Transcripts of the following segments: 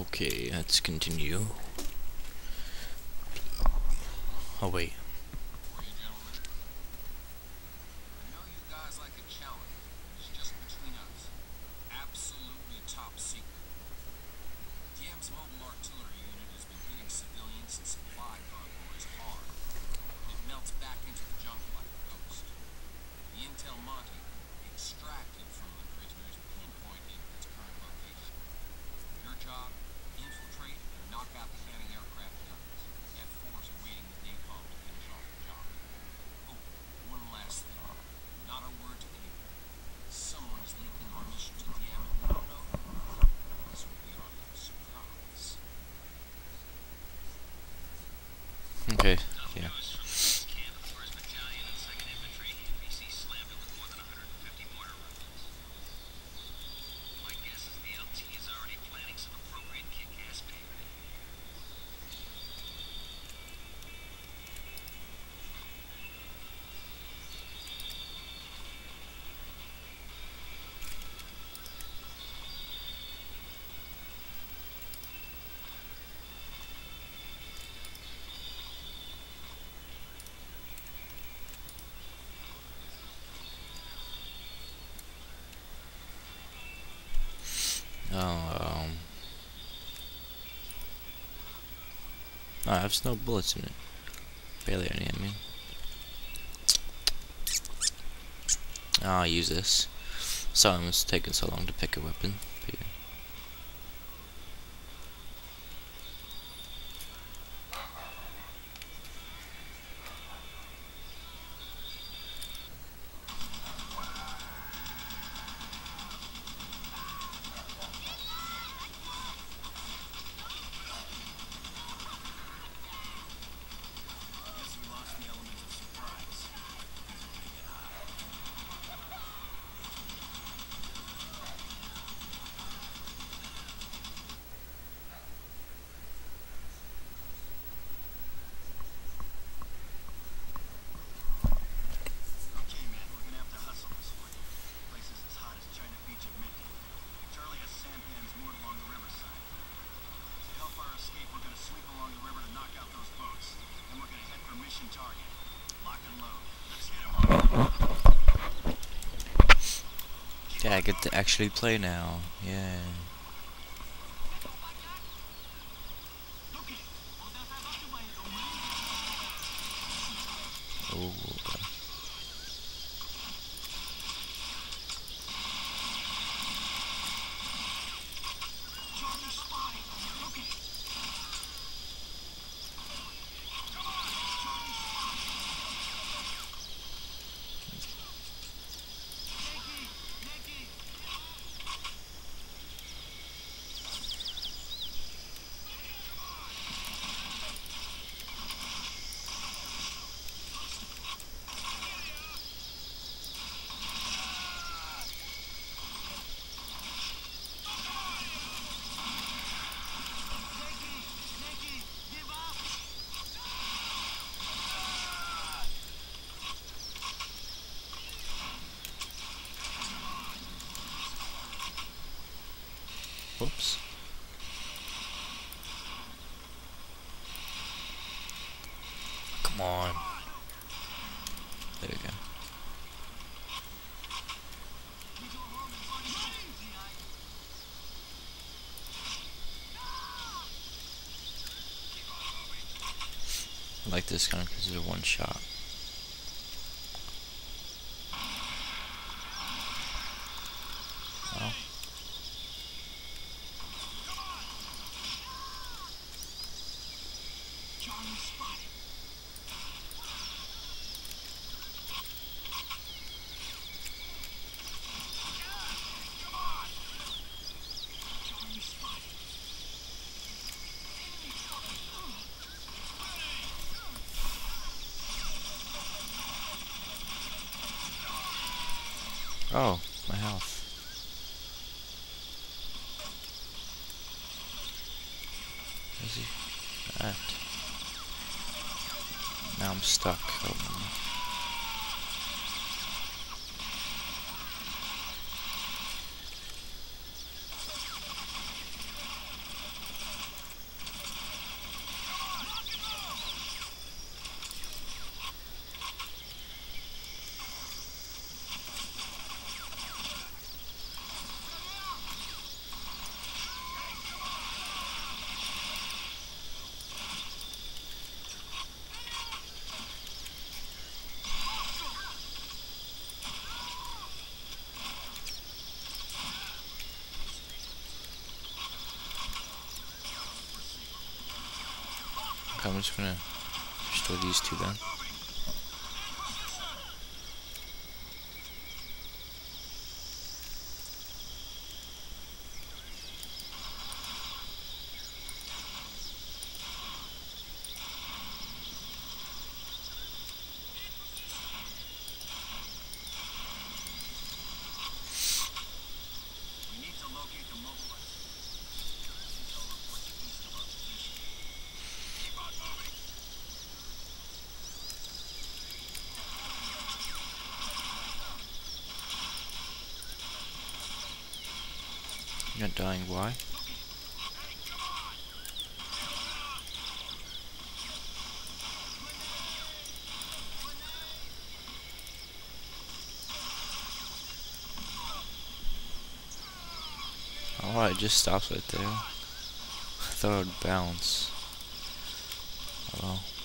Okay, let's continue. Oh wait, I have no bullets in it. Barely any mean me. I'll use this. Sorry I'm taking so long to pick a weapon. Yeah, I get to actually play now. Yeah. Oh. Whoops. Come on. There we go. I like this gun because it's a one shot. Well. Oh, my house. Is he? Ah. I'm stuck. Oh. I'm just gonna destroy these two then. Dying, why? Oh, it just stops right there. I thought it would bounce. Oh well.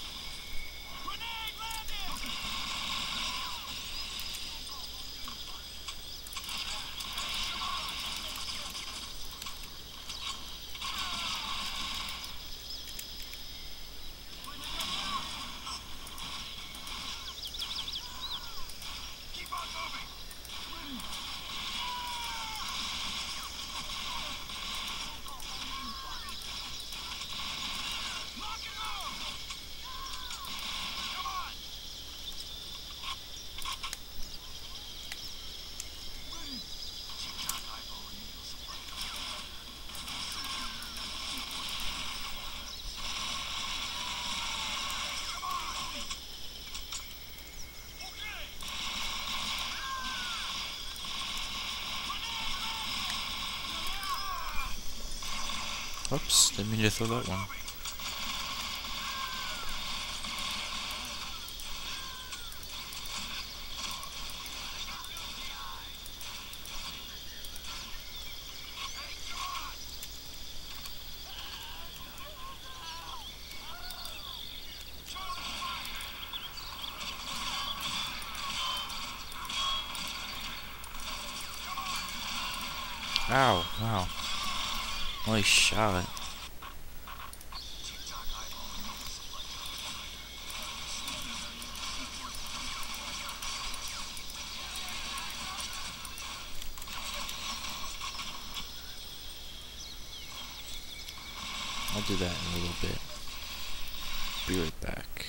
Oops, didn't mean to throw that one. Ow, wow. Nice shot. I'll do that in a little bit. Be right back.